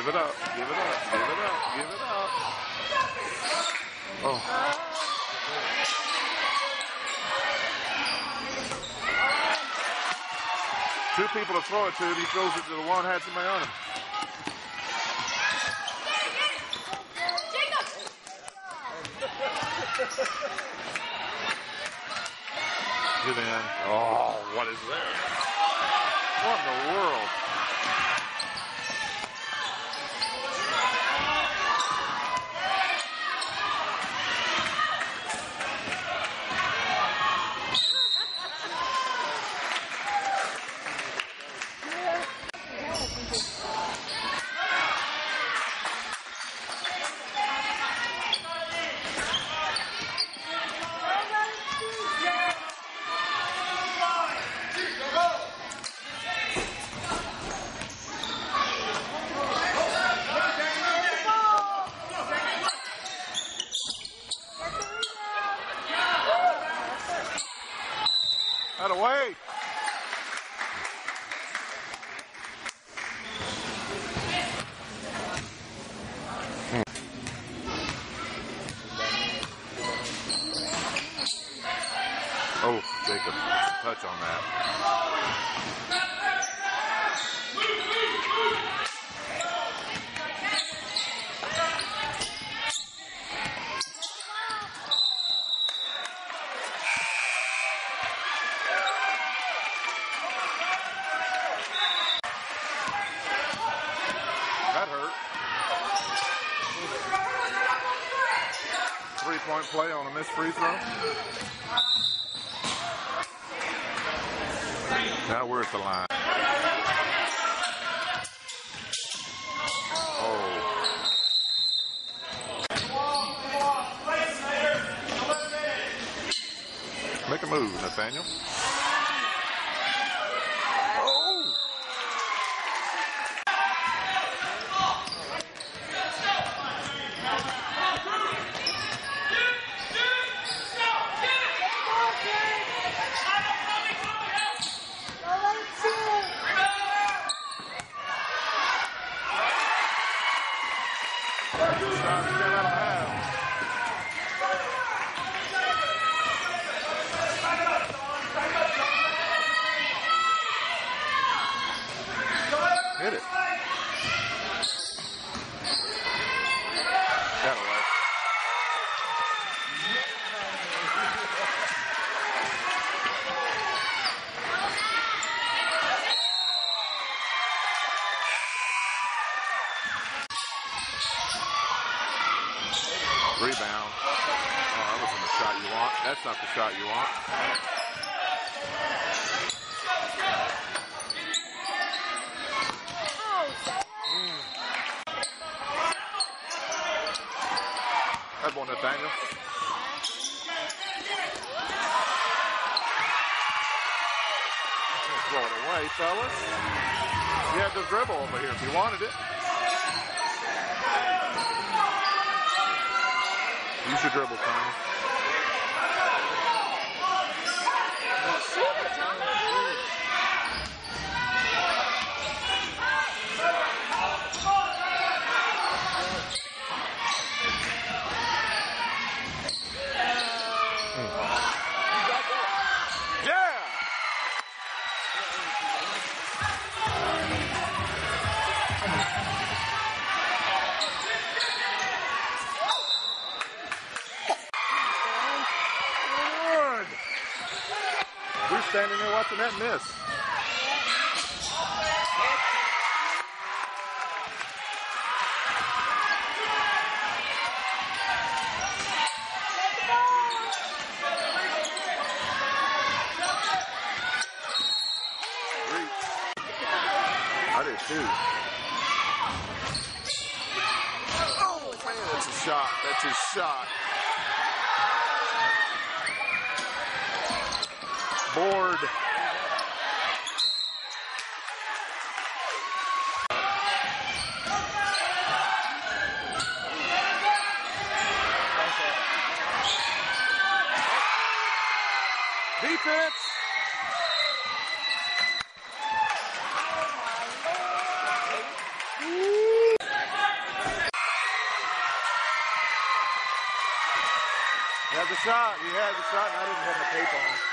Give it up, give it up, give it up, give it up. Oh. Two people to throw it to, he throws it to the one had somebody on him. Get in. Oh, what is that? What in the world? Out. Oh, Jacob, touch on. That hurt. Three point play on a missed free throw. Now we're at the line. Oh. Make a move, Nathaniel. Shot to Rebound. Oh, that wasn't the shot you want. That's not the shot you want. Mm. That one, Nathaniel. Throw it away, fellas. You had the dribble over here if you wanted it. Your dribble, Tommy. Standing there watching that miss. I did too. Oh man, that's a shot. That's his shot. Board. Defense. You had the shot. You had the shot, and I didn't have the tape on.